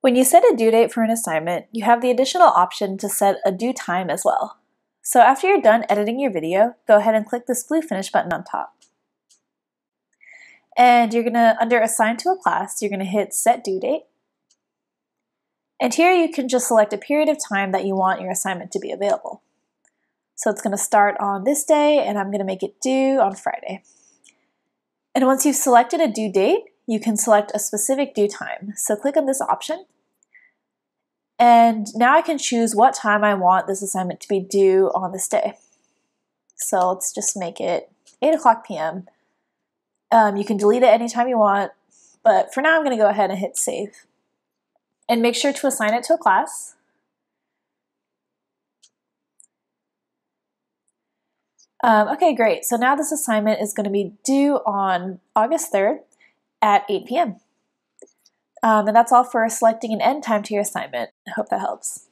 When you set a due date for an assignment, you have the additional option to set a due time as well. So after you're done editing your video, go ahead and click this blue finish button on top. And you're gonna, under assign to a class, you're gonna hit set due date. And here you can just select a period of time that you want your assignment to be available. So it's gonna start on this day and I'm gonna make it due on Friday. And once you've selected a due date, you can select a specific due time. So click on this option. And now I can choose what time I want this assignment to be due on this day. So let's just make it 8 o'clock p.m. Um, you can delete it anytime you want, but for now I'm going to go ahead and hit save. And make sure to assign it to a class. Um, okay, great. So now this assignment is going to be due on August 3rd at 8 p.m. Um, and that's all for selecting an end time to your assignment. I hope that helps.